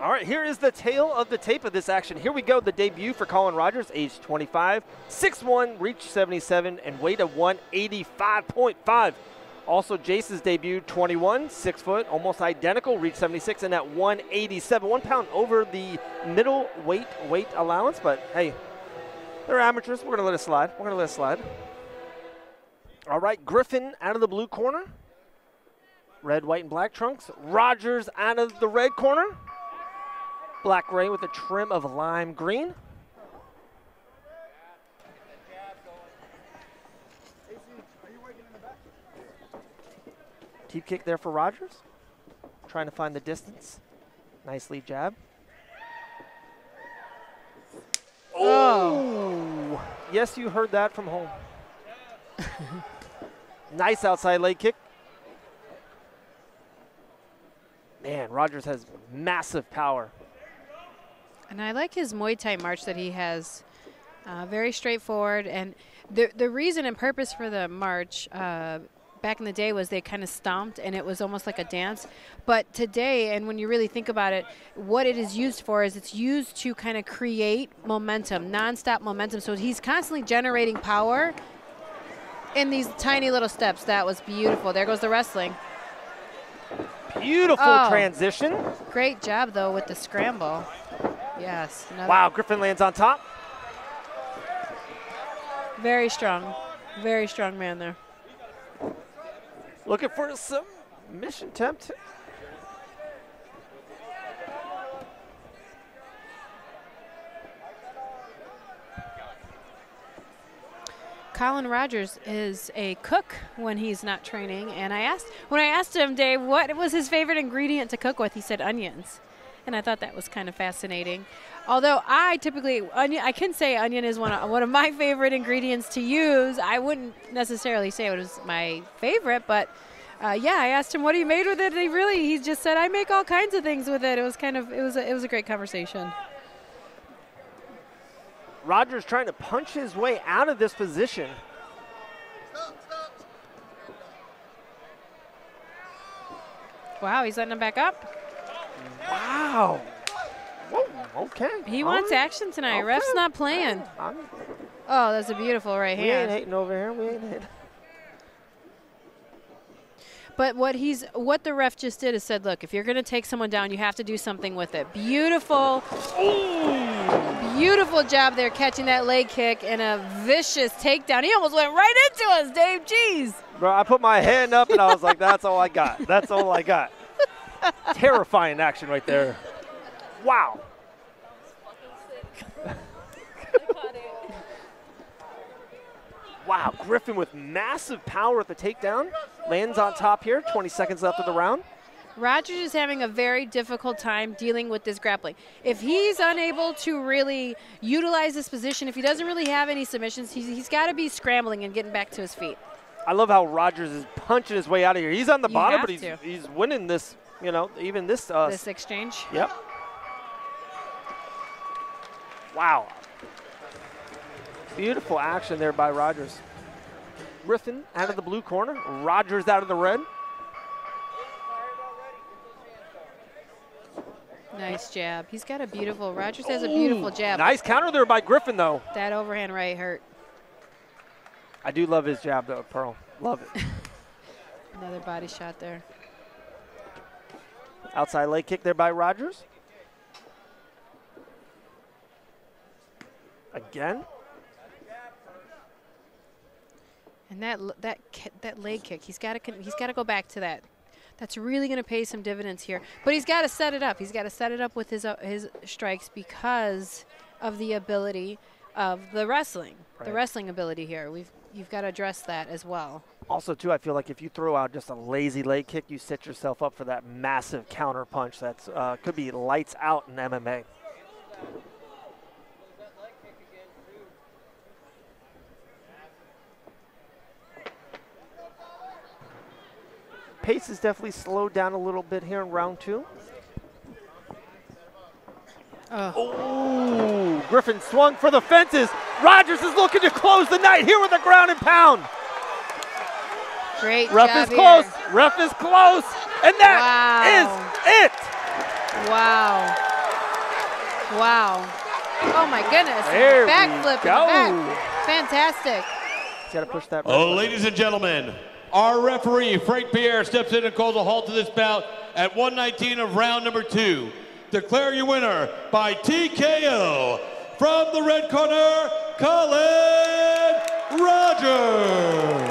All right, here is the tale of the tape of this action. Here we go, the debut for Collin Rogers, age 25, 6'1", reach 77, and weight of 185.5. Also, Jace's debut, 21, 6 foot, almost identical, reach 76, and at 187, one pound over the middle weight weight allowance. But hey, they're amateurs. We're going to let it slide. We're to let it slide. All right, Griffen out of the blue corner. Red, white, and black trunks. Rogers out of the red corner. Black gray with a trim of lime green. Deep kick there for Rogers. Trying to find the distance. Nice lead jab. Oh. Yes, you heard that from home. nice outside leg kick. Man, Rogers has massive power. And I like his Muay Thai march that he has. Uh, very straightforward. And the, the reason and purpose for the march uh, back in the day was they kind of stomped and it was almost like a dance. But today, and when you really think about it, what it is used for is it's used to kind of create momentum, nonstop momentum. So he's constantly generating power in these tiny little steps. That was beautiful. There goes the wrestling. Beautiful oh, transition. Great job, though, with the scramble. Yes. Wow, Griffen lands on top. Very strong. Very strong man there. Looking for some mission attempt. Collin Rogers is a cook when he's not training, and I asked when I asked him, Dave, what was his favorite ingredient to cook with? He said onions, and I thought that was kind of fascinating. Although I typically onion, I can say onion is one of one of my favorite ingredients to use. I wouldn't necessarily say it was my favorite, but uh, yeah, I asked him what he made with it, and he really he just said I make all kinds of things with it. It was kind of it was a, it was a great conversation. Rogers trying to punch his way out of this position. Wow, he's letting him back up. Wow. Whoa, okay. He wants right. action tonight. Okay. Ref's not playing. I'm, oh, that's a beautiful right we hand. We ain't hating over here. We ain't hating. But what he's what the ref just did is said, look, if you're going to take someone down, you have to do something with it. Beautiful, Ooh. beautiful job there catching that leg kick and a vicious takedown. He almost went right into us, Dave. Jeez. Bro, I put my hand up and I was like, that's all I got. That's all I got. Terrifying action right there. Wow. wow, Griffen with massive power at the takedown. Lands on top here, 20 seconds left of the round. Rogers is having a very difficult time dealing with this grappling. If he's unable to really utilize this position, if he doesn't really have any submissions, he's, he's got to be scrambling and getting back to his feet. I love how Rogers is punching his way out of here. He's on the you bottom, but he's, he's winning this, you know, even this. Uh, this exchange? Yep. Wow. Beautiful action there by Rogers. Griffen out of the blue corner. Rogers out of the red. Nice jab. He's got a beautiful, Rogers has a beautiful jab. Nice counter there by Griffen, though. That overhand right hurt. I do love his jab, though, Pearl. Love it. Another body shot there. Outside leg kick there by Rogers. Again. And that that that leg kick, he's got to he's got to go back to that. That's really going to pay some dividends here. But he's got to set it up. He's got to set it up with his uh, his strikes because of the ability of the wrestling, right. the wrestling ability here. We've you've got to address that as well. Also, too, I feel like if you throw out just a lazy leg kick, you set yourself up for that massive counter punch. That's uh, could be lights out in MMA. pace has definitely slowed down a little bit here in round two. Uh. Oh, Griffen swung for the fences. Rogers is looking to close the night here with a ground and pound. Great Ref is here. close. Ref is close. And that wow. is it. Wow. Wow. Oh my goodness. There we Backflip in the go. back. Fantastic. He's got to push that. Oh, ladies and gentlemen, our referee, Frank Pierre, steps in and calls a halt to this bout at 119 of round number two. Declare your winner by TKO from the red corner, Collin Rogers.